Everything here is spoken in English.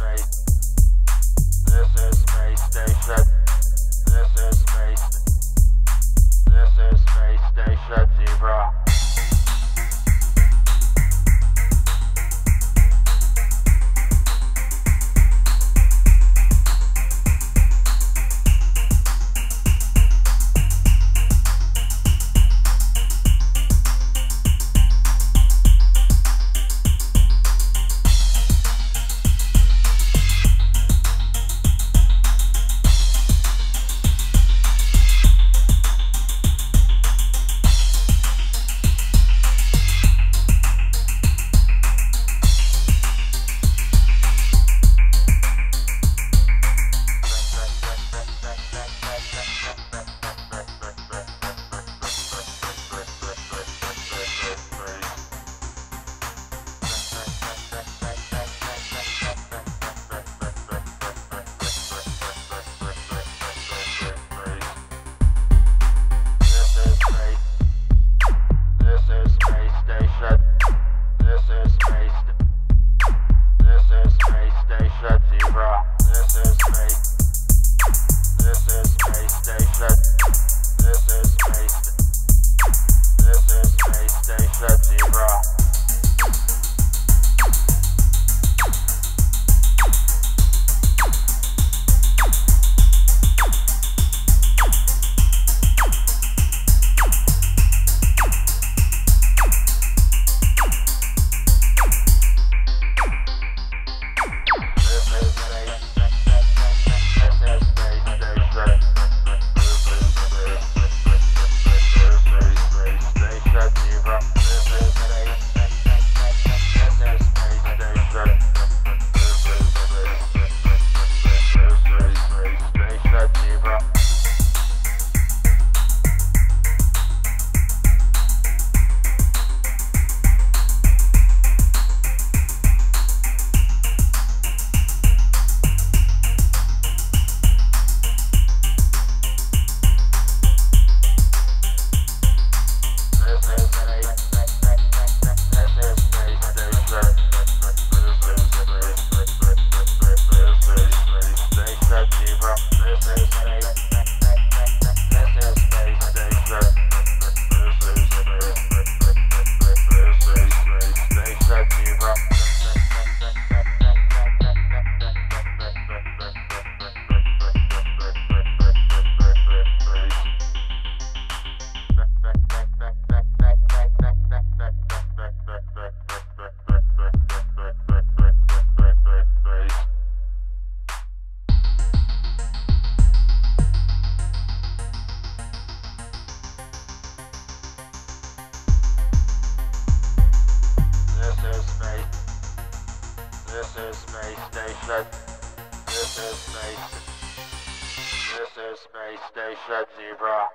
right? よし! Is Space Station. This is Space. This is Space Station Zebra.